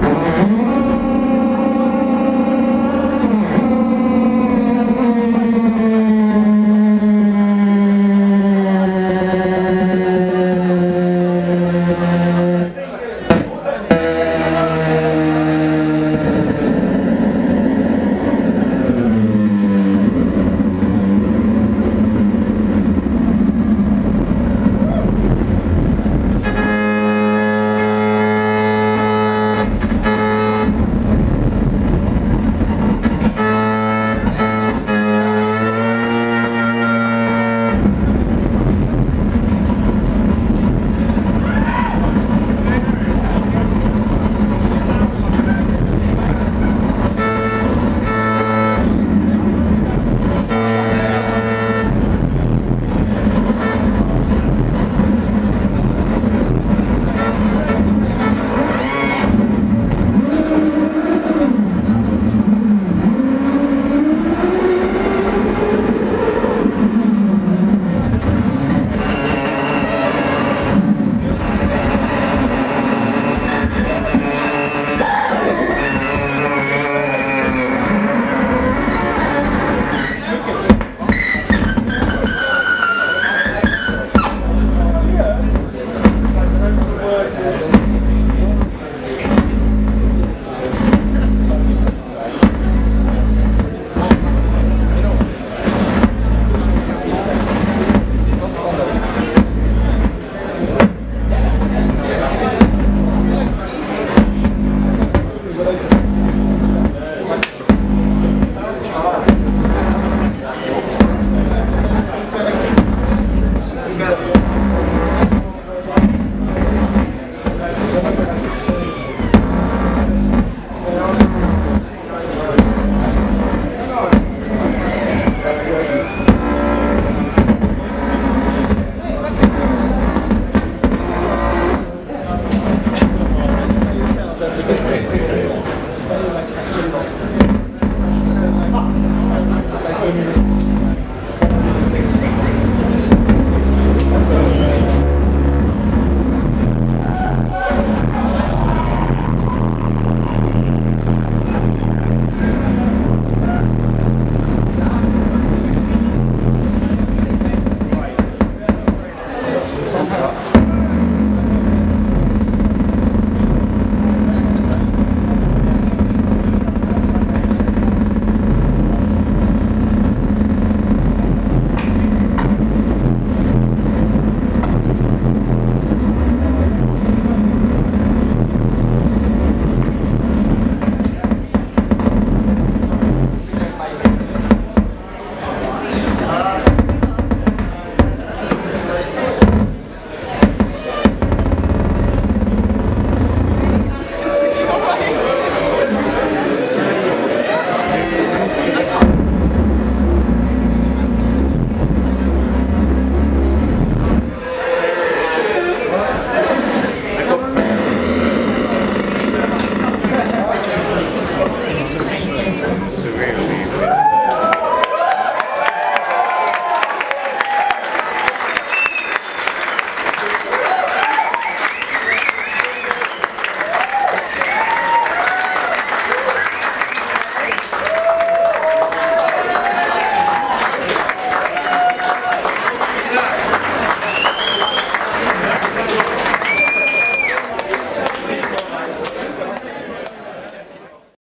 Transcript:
Gracias.